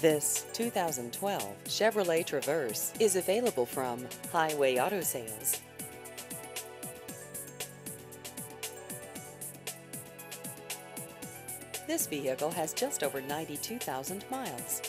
This 2012 Chevrolet Traverse is available from Hi-Way Auto Sales. This vehicle has just over 92,000 miles.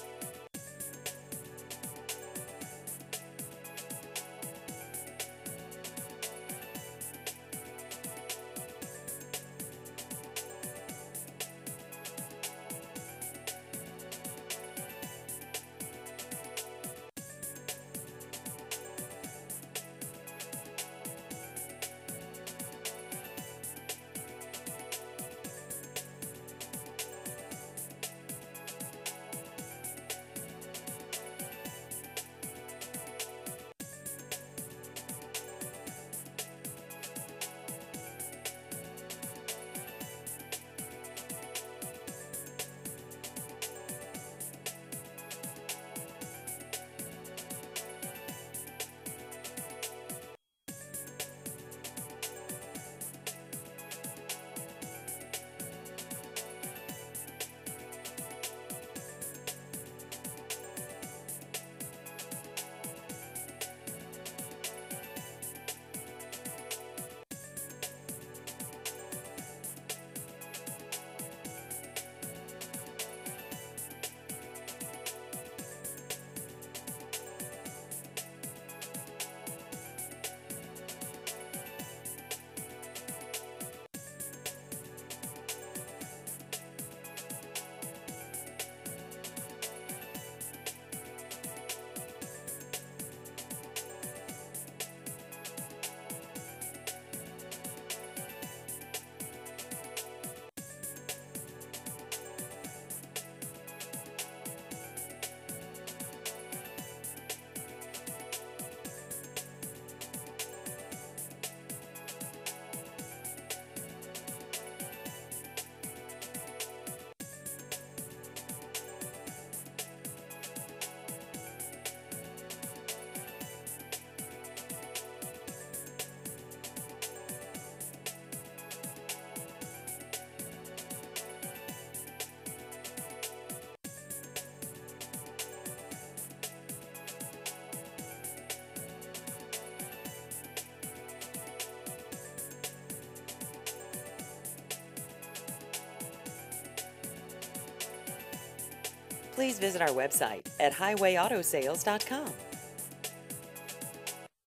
Please visit our website at hiwayautosales.com.